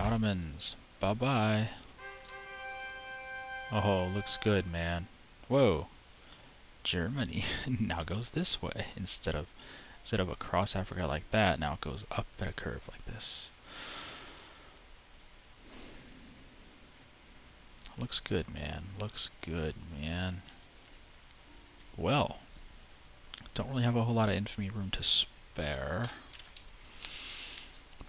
Ottomans. Bye-bye. Oh, looks good, man. Whoa. Germany now goes this way instead of instead of across Africa like that. Now it goes up at a curve like this. Looks good, man. Looks good, man. Well, don't really have a whole lot of infamy room to spare.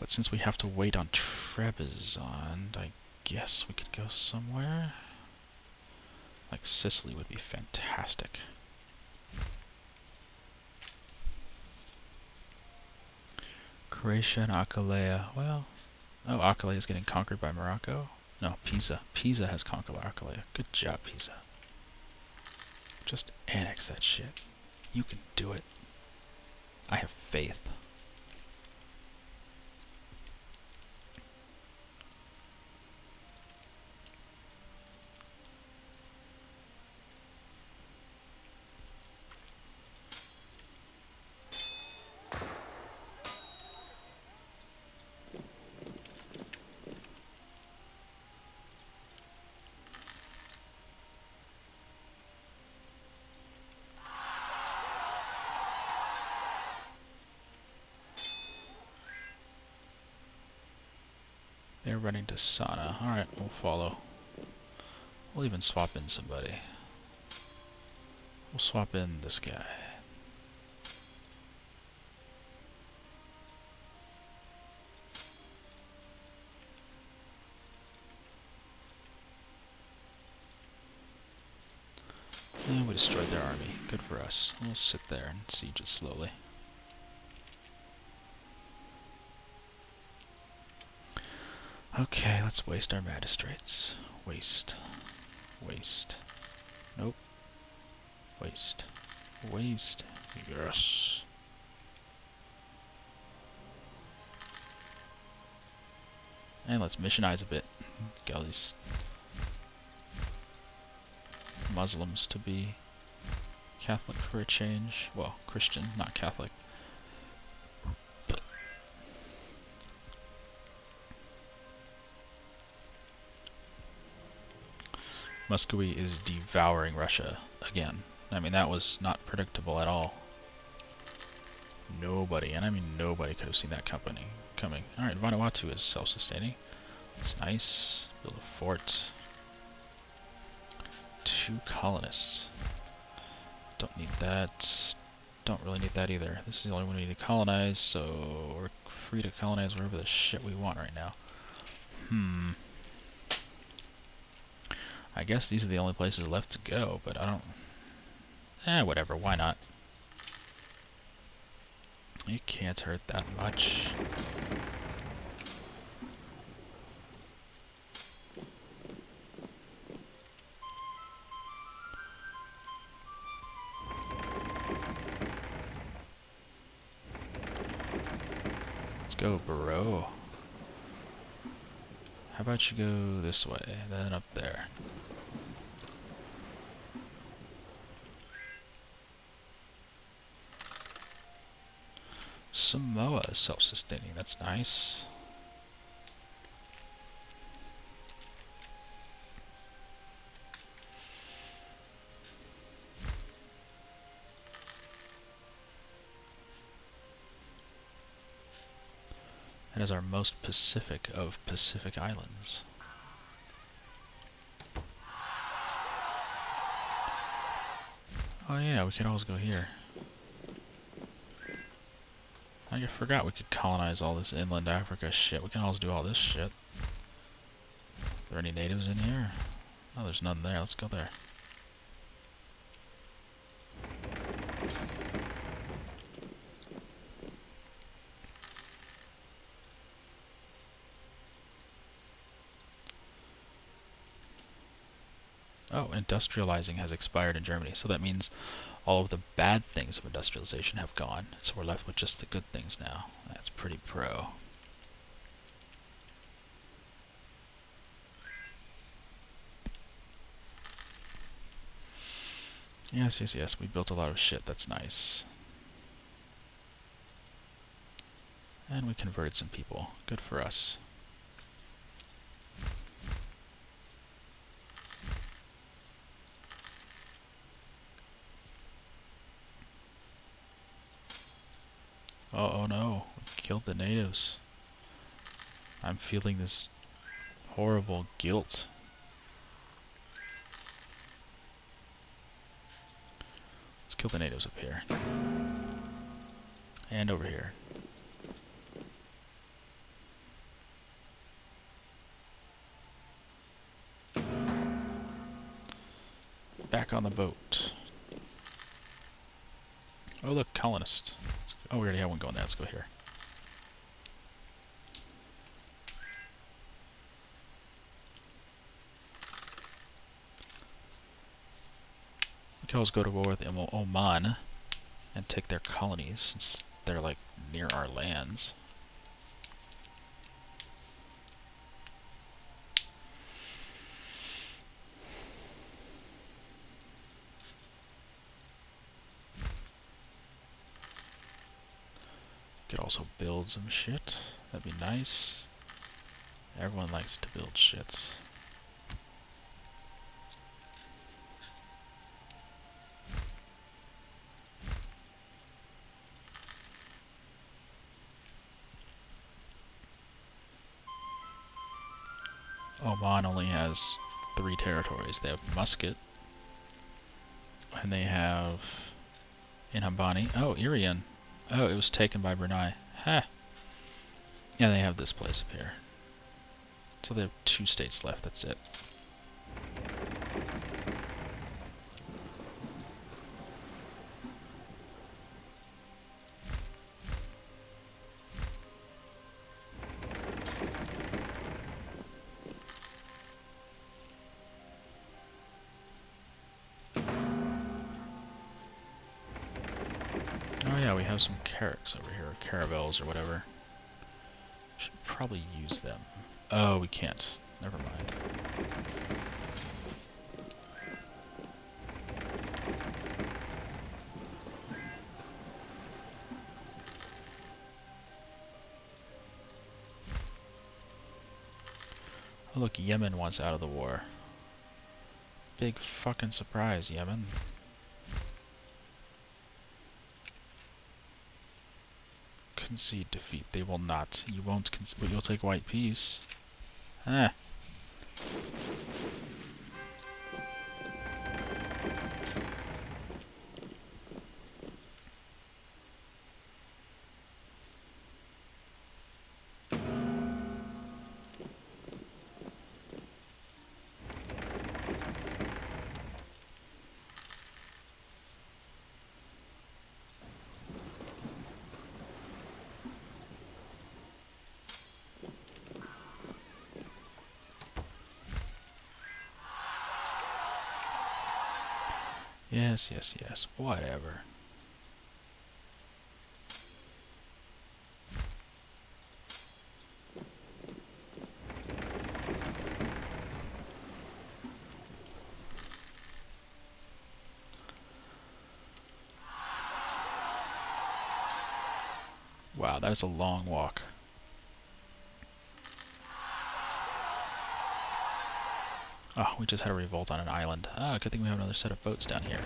But since we have to wait on Trebizond, I guess we could go somewhere. Like Sicily would be fantastic. Croatia and Aquileia. Well, oh, Aquileia is getting conquered by Morocco. No, Pisa. Pisa has conquered Aquileia. Good job, Pisa. Just annex that shit. You can do it. I have faith. They're running to Sana. Alright, we'll follow. We'll even swap in somebody. We'll swap in this guy. And we destroyed their army. Good for us. We'll sit there and siege it slowly. Okay, let's waste our magistrates. Waste. Waste. Nope. Waste. Waste. Yes. And let's missionize a bit. Get all these Muslims to be Catholic for a change. Well, Christian, not Catholic. Muscovy is devouring Russia again. I mean, that was not predictable at all. Nobody, and I mean nobody, could have seen that company coming. Alright, Vanuatu is self-sustaining. That's nice. Build a fort. Two colonists. Don't need that. Don't really need that either. This is the only one we need to colonize, so we're free to colonize wherever the shit we want right now. Hmm. I guess these are the only places left to go, but I don't... Eh, whatever, why not? It can't hurt that much. Let's go, bro. How about you go this way, then up there. Samoa is self-sustaining, that's nice. That is our most Pacific of Pacific islands. Oh yeah, we could always go here. I forgot we could colonize all this inland Africa shit. We can always do all this shit. Are there any natives in here? Oh, there's none there. Let's go there. Oh, industrializing has expired in Germany, so that means all of the bad things of industrialization have gone, so we're left with just the good things now. That's pretty pro. Yes, yes, yes, we built a lot of shit, that's nice. And we converted some people. Good for us. Oh, oh no. We killed the natives. I'm feeling this horrible guilt. Let's kill the natives up here. And over here. Back on the boat. Oh look, colonist. Oh, we already have one going there. Let's go here. We can always go to war with Oman and take their colonies since they're like near our lands. Could also build some shit. That'd be nice. Everyone likes to build shits. Oman only has three territories. They have Muscat, and they have Inhambane. Oh, Irian. Oh, it was taken by Brunei. Ha! Yeah, they have this place up here. So they have two states left, that's it. Carracks over here, or caravels or whatever. Should probably use them. Oh, we can't. Never mind. Oh look, Yemen wants out of the war. Big fucking surprise, Yemen. Concede defeat. They will not. You won't concede, but you'll take white peace. Ah. Yes, yes, yes. Whatever. Wow, that is a long walk. Oh, we just had a revolt on an island. Ah, good thing we have another set of boats down here.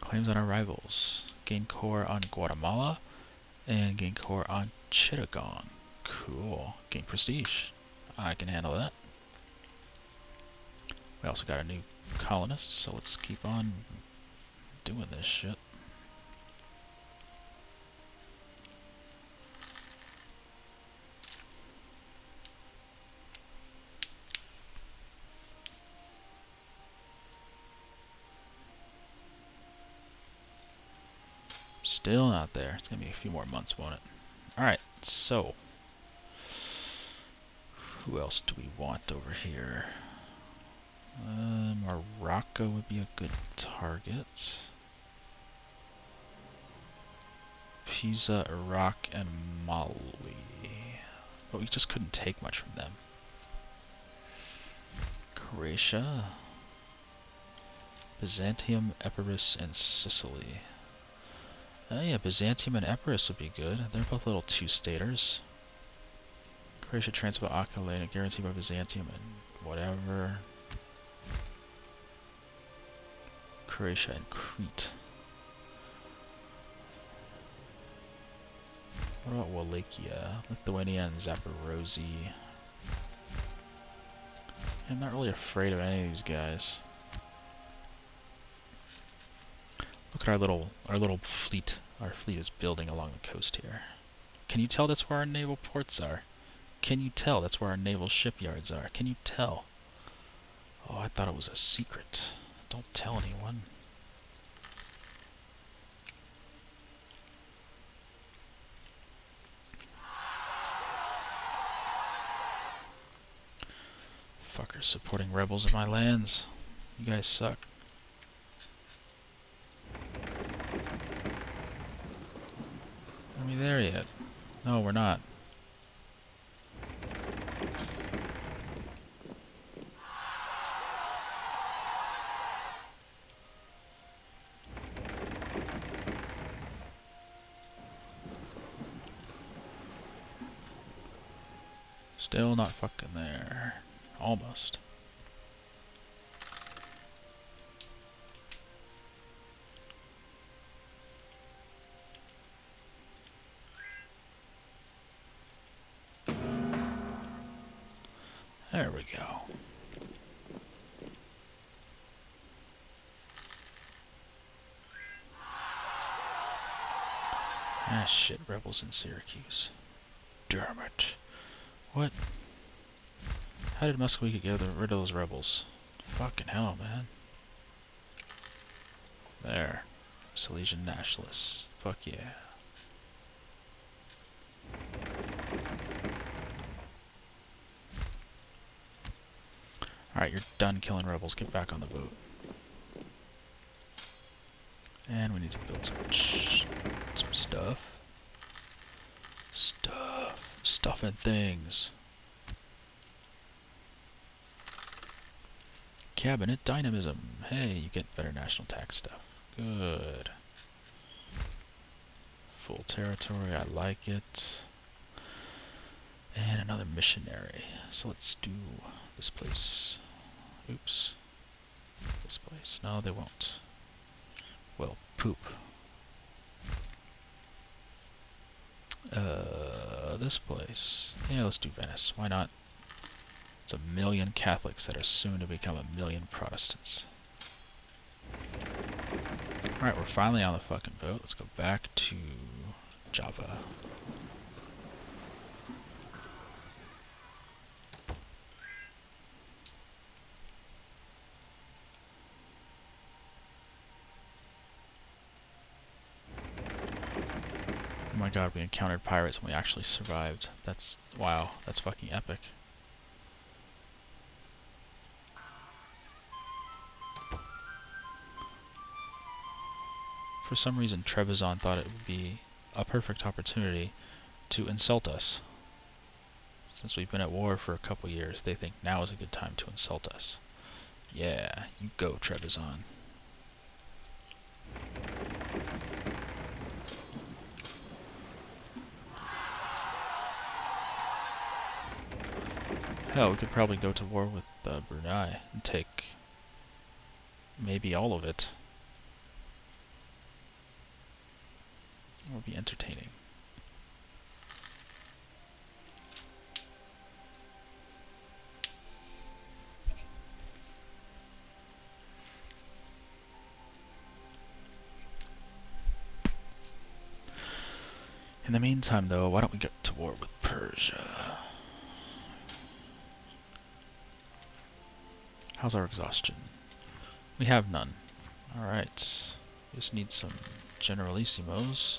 Claims on our rivals. Gain core on Guatemala and gain core on Chittagong. Cool. Gain prestige. I can handle that. We also got a new colonist, so let's keep on doing this shit. Still not there. It's going to be a few more months, won't it? Alright, so. Who else do we want over here? Uh, Morocco would be a good target. Pisa, Iraq, and Mali. But we just couldn't take much from them. Croatia. Byzantium, Epirus, and Sicily. Oh yeah, Byzantium and Epirus would be good. They're both little two-staters. Croatia transfer Akale, guaranteed by Byzantium and whatever. Croatia and Crete. What about Wallachia? Lithuania and Zaporozhye. I'm not really afraid of any of these guys. Look at our little our little fleet. Our fleet is building along the coast here. Can you tell that's where our naval ports are? Can you tell that's where our naval shipyards are? Can you tell? Oh, I thought it was a secret. Don't tell anyone. Fuckers supporting rebels in my lands. You guys suck. Are we there yet? No, we're not. Still not fucking there. Almost. There we go. Ah shit, rebels in Syracuse. Damn it. What? How did Muscovy get rid of those rebels? Fucking hell, man. There. Silesian nationalists. Fuck yeah. Alright, you're done killing rebels. Get back on the boat. And we need to build some, some stuff. Stuff. And things. Cabinet dynamism. Hey, you get better national tax stuff. Good. Full territory, I like it. And another missionary. So let's do this place. Oops. This place. No, they won't. Well, poop. Uh, this place. Yeah, let's do Venice. Why not? It's a million Catholics that are soon to become a million Protestants. Alright, we're finally on the fucking boat. Let's go back to Java. My god, we encountered pirates and we actually survived. That's, wow, that's fucking epic. For some reason, Trebizond thought it would be a perfect opportunity to insult us. Since we've been at war for a couple years, they think now is a good time to insult us. Yeah, you go, Trebizond. Hell, we could probably go to war with uh, Brunei and take maybe all of it. It would be entertaining. In the meantime, though, why don't we get to war with Persia? How's our exhaustion? We have none. Alright. Just need some Generalissimos.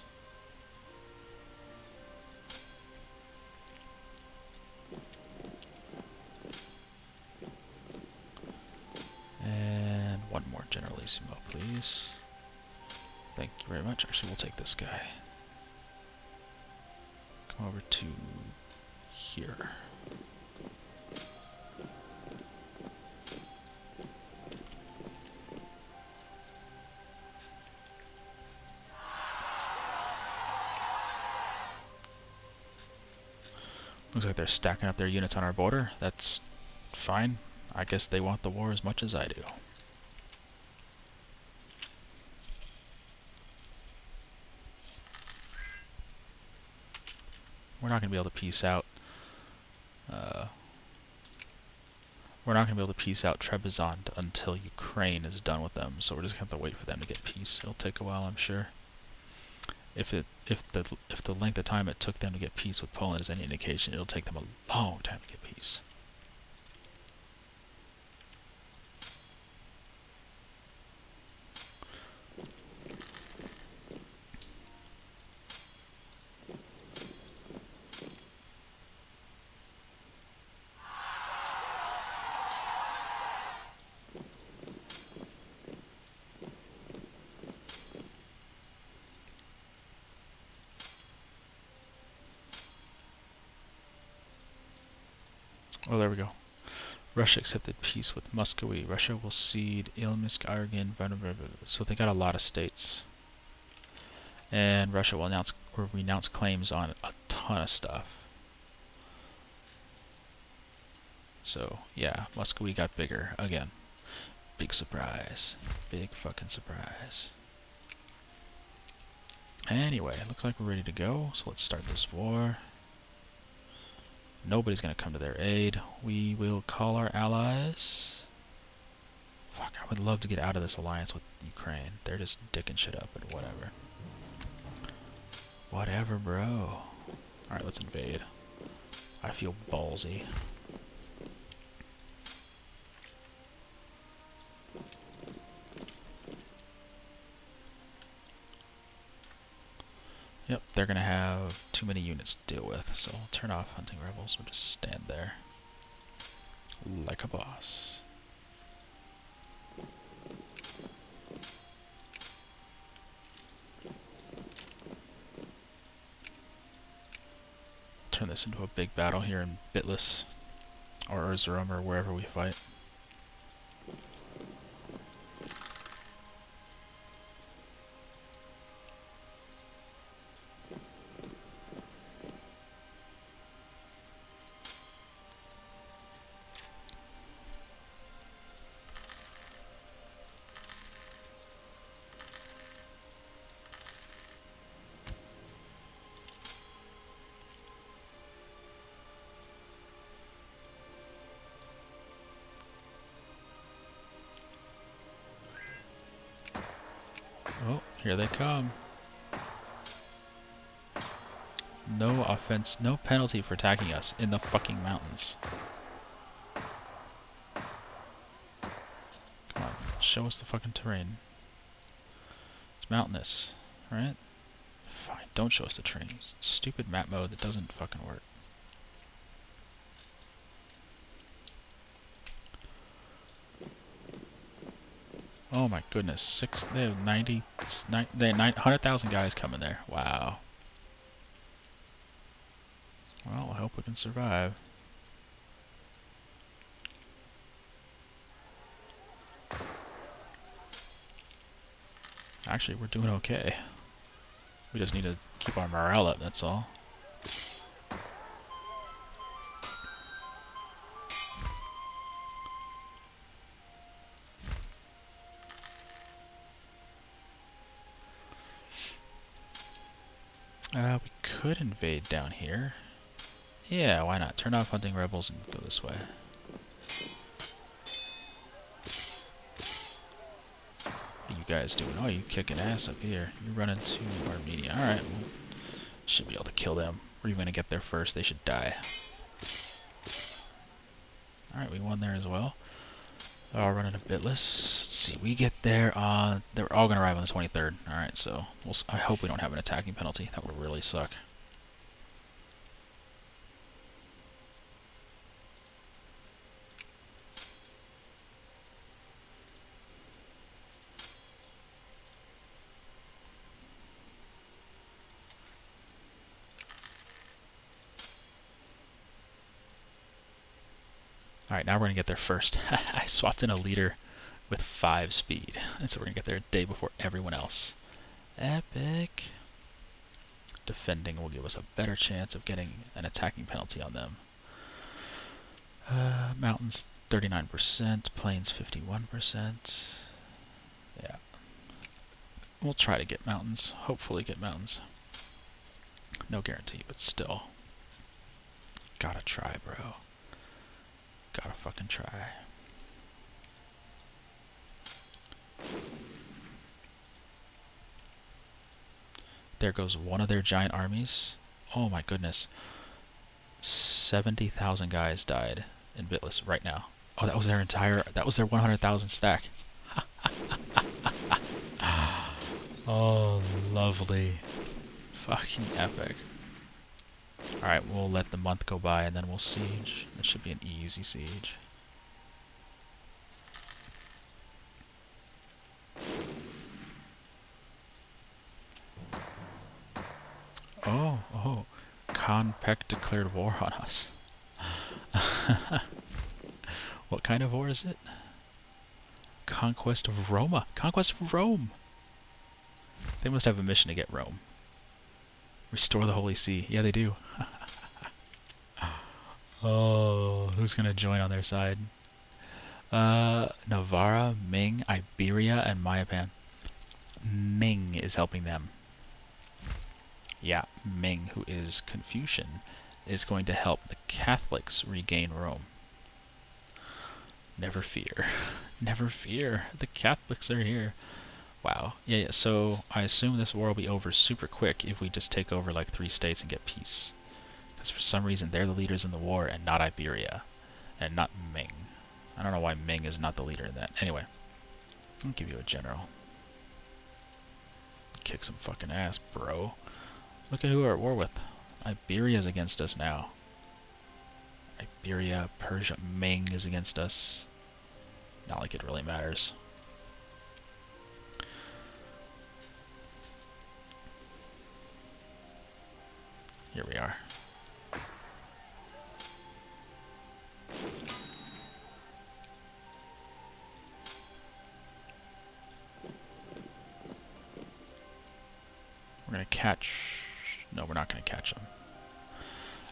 And one more Generalissimo, please. Thank you very much. Actually, we'll take this guy. Come over to here. Looks like they're stacking up their units on our border. That's fine. I guess they want the war as much as I do. We're not going to be able to peace out. Uh, we're not going to be able to peace out Trebizond until Ukraine is done with them, so we're just going to have to wait for them to get peace. It'll take a while, I'm sure. If it if the if the length of time it took them to get peace with Poland is any indication, it'll take them a long time to get peace. Oh, there we go. Russia accepted peace with Muscovy. Russia will cede Ilminsk, Irogan, so they got a lot of states. And Russia will announce or renounce claims on a ton of stuff. So, yeah, Muscovy got bigger again. Big surprise. Big fucking surprise. Anyway, looks like we're ready to go, so let's start this war. Nobody's going to come to their aid. We will call our allies. Fuck, I would love to get out of this alliance with Ukraine. They're just dicking shit up and whatever. Whatever, bro. Alright, let's invade. I feel ballsy. Yep, they're going to have too many units to deal with, so I'll turn off Hunting Rebels. We'll just stand there like a boss. Turn this into a big battle here in Bitlis, or Erzurum, or wherever we fight. Here they come. No offense, no penalty for attacking us in the fucking mountains. Come on, show us the fucking terrain. It's mountainous, right? Fine, don't show us the terrain. Stupid map mode that doesn't fucking work. Oh my goodness, six. They have ninety. They have nine hundred thousand guys coming there. Wow. Well, I hope we can survive. Actually, we're doing okay. We just need to keep our morale up, that's all. Could invade down here. Yeah, why not? Turn off hunting rebels and go this way. What are you guys doing? Oh, you kicking ass up here. You're running to Armenia. Alright, well, should be able to kill them. We're even gonna get there first. They should die. Alright, we won there as well. They're All running a Bitlis. Let's see. We get there on. They're all gonna arrive on the 23rd. All right. So we'll, I hope we don't have an attacking penalty. That would really suck. Alright, now we're going to get there first. I swapped in a leader with 5 speed. And so we're going to get there a day before everyone else. Epic. defending will give us a better chance of getting an attacking penalty on them. Uh, mountains 39%, plains 51%. Yeah. We'll try to get mountains. Hopefully get mountains. No guarantee, but still. Gotta try, bro. Gotta fucking try. There goes one of their giant armies. Oh my goodness. 70,000 guys died in Bitlis right now. Oh, that was their entire, that was their 100,000 stack. oh, lovely. Fucking epic. Alright, we'll let the month go by and then we'll siege. It should be an easy siege. Oh, oh. Khan Peck declared war on us. what kind of war is it? Conquest of Roma. Conquest of Rome! They must have a mission to get Rome. Restore the Holy See. Yeah, they do. oh, who's going to join on their side? Uh, Navarra, Ming, Iberia, and Mayapan. Ming is helping them. Yeah, Ming, who is Confucian, is going to help the Catholics regain Rome. Never fear. Never fear. The Catholics are here. Wow. Yeah, yeah, so I assume this war will be over super quick if we just take over like three states and get peace. Because for some reason they're the leaders in the war and not Iberia. And not Ming. I don't know why Ming is not the leader in that. Anyway, I'll give you a general. Kick some fucking ass, bro. Look at who we're at war with. Iberia's against us now. Iberia, Persia, Ming is against us. Not like it really matters. Here we are. We're going to catch no, we're not going to catch them.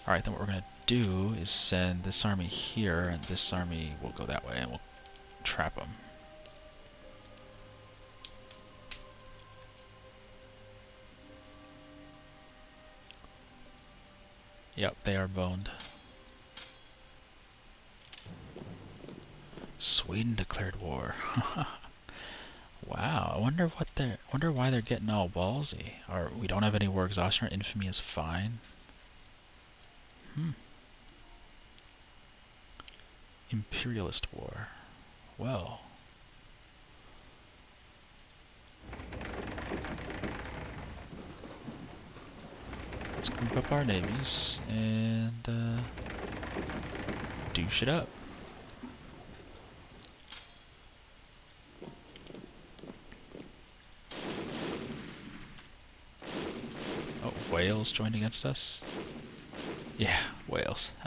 Alright, then what we're going to do is send this army here, and this army will go that way, and we'll trap them. Yep, they are boned. Sweden declared war. Wow, I wonder what they're wonder why they're getting all ballsy. Or we don't have any war exhaustion. Our infamy is fine. Hmm. Imperialist war. Well. Let's group our navies and uh, douche it up. Oh, Wales joined against us? Yeah, Wales.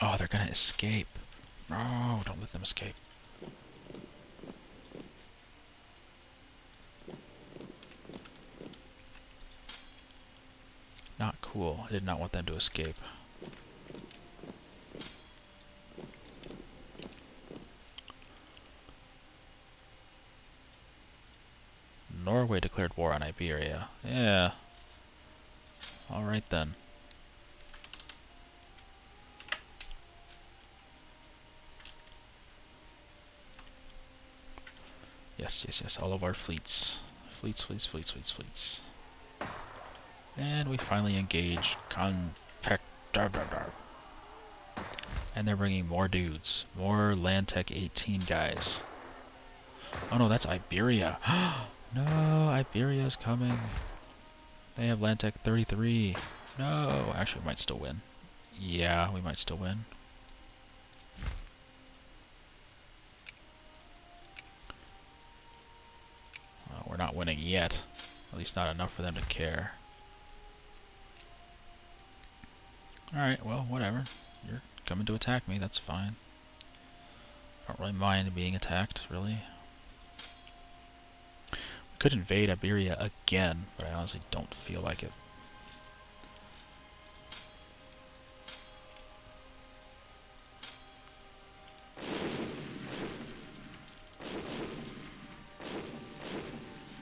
oh, they're gonna escape. No, don't let them escape. Not cool. I did not want them to escape. Norway declared war on Iberia. Yeah. Alright then. Yes, yes, yes, all of our fleets. Fleets, fleets, fleets, fleets, fleets. And we finally engaged Conpec... And they're bringing more dudes. More Landtech 18 guys. Oh no, that's Iberia. No, Iberia's coming. They have Landtech 33. No, actually we might still win. Yeah, we might still win. We're not winning yet. At least not enough for them to care. Alright, well, whatever. You're coming to attack me, that's fine. I don't really mind being attacked, really. We could invade Iberia again, but I honestly don't feel like it.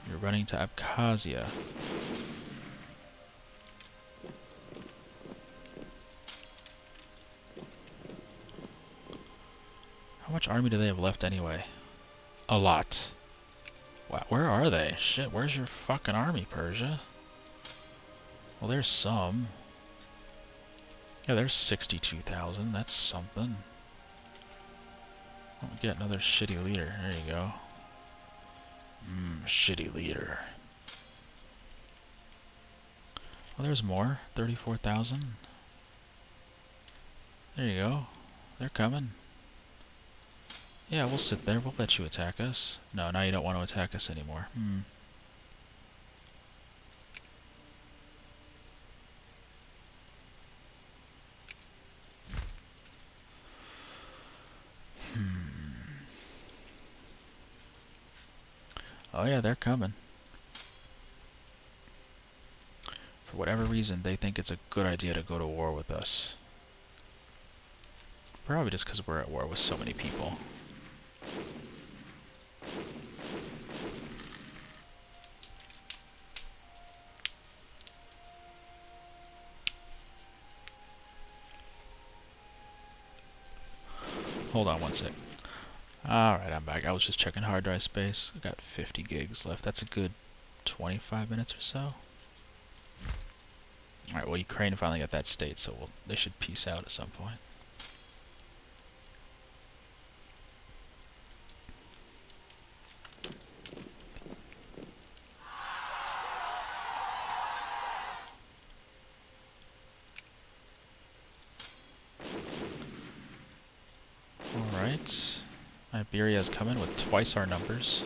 You're running to Abkhazia. Much army do they have left anyway? A lot. Wow, where are they? Shit, where's your fucking army, Persia? Well, there's some. Yeah, there's 62,000. That's something. We get another shitty leader. There you go. Mmm, shitty leader. Well, there's more. 34,000. There you go. They're coming. Yeah, we'll sit there. We'll let you attack us. No, now you don't want to attack us anymore. Hmm. Hmm. Oh yeah, they're coming. For whatever reason, they think it's a good idea to go to war with us. Probably just because we're at war with so many people. Hold on one sec. Alright, I'm back. I was just checking hard drive space. I got 50 gigs left. That's a good 25 minutes or so. Alright, well, Ukraine finally got that state, so we'll, they should peace out at some point. Alright. Iberia is coming with twice our numbers.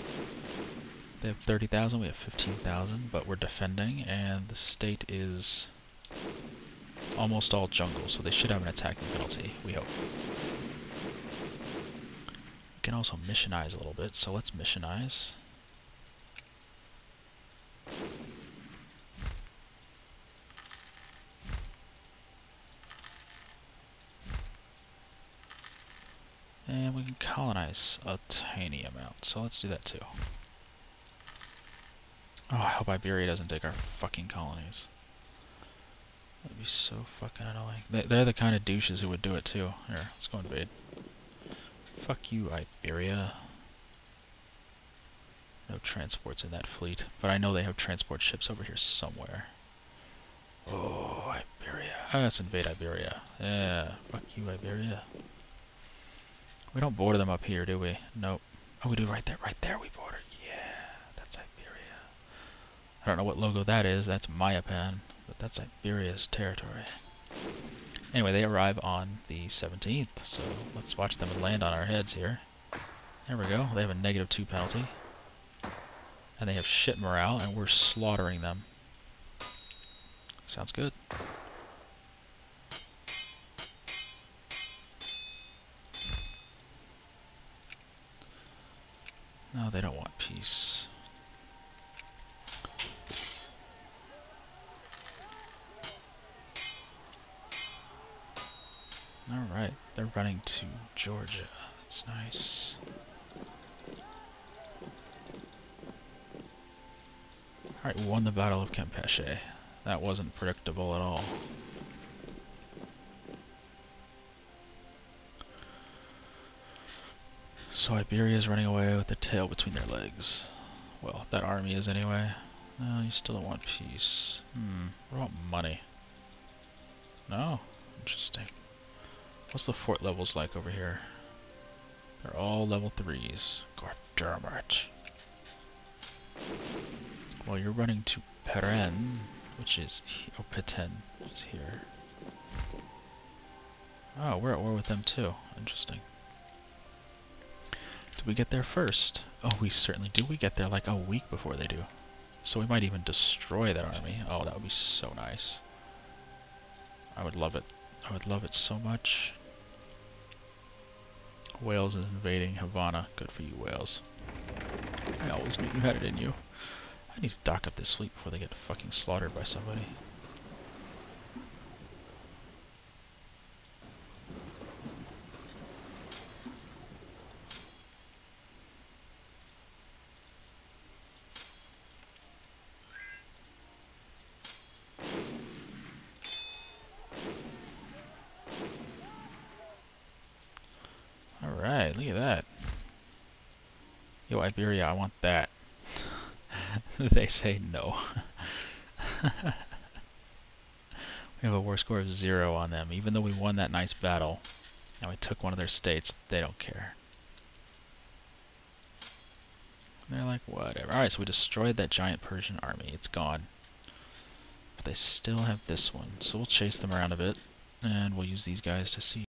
They have 30,000, we have 15,000, but we're defending, and the state is almost all jungle, so they should have an attacking penalty, we hope. We can also missionize a little bit, so let's missionize. And we can colonize a tiny amount, so let's do that too. Oh, I hope Iberia doesn't take our fucking colonies. That'd be so fucking annoying. They, are the kind of douches who would do it too. Here, let's go invade. Fuck you, Iberia. No transports in that fleet, but I know they have transport ships over here somewhere. Oh, Iberia. Let's invade Iberia. Yeah, fuck you, Iberia. We don't border them up here, do we? Nope. Oh, we do right there. Right there we border. Yeah, that's Iberia. I don't know what logo that is. That's Mayapan, but that's Iberia's territory. Anyway, they arrive on the 17th, so let's watch them land on our heads here. There we go. They have a negative 2 penalty. And they have shit morale, and we're slaughtering them. Sounds good. No, they don't want peace. Alright, they're running to Georgia. That's nice. Alright, won the Battle of Campeche. That wasn't predictable at all. So Iberia is running away with their tail between their legs. Well, that army is anyway. No, you still don't want peace. Hmm, what about money? No? Interesting. What's the fort levels like over here? They're all level 3s. God damn. Well, you're running to Peren, which is... Oh, Peten, is here. Oh, we're at war with them too. Interesting. Did we get there first? Oh, we certainly do. We get there like a week before they do. So we might even destroy that army. Oh, that would be so nice. I would love it. I would love it so much. Wales is invading Havana. Good for you, Wales. I always knew you had it in you. I need to dock up this fleet before they get fucking slaughtered by somebody. Alright, look at that. Yo, Iberia, I want that. they say no. we have a war score of zero on them. Even though we won that nice battle and we took one of their states, they don't care. they're like, whatever. Alright, so we destroyed that giant Persian army. It's gone. But they still have this one. So we'll chase them around a bit. And we'll use these guys to see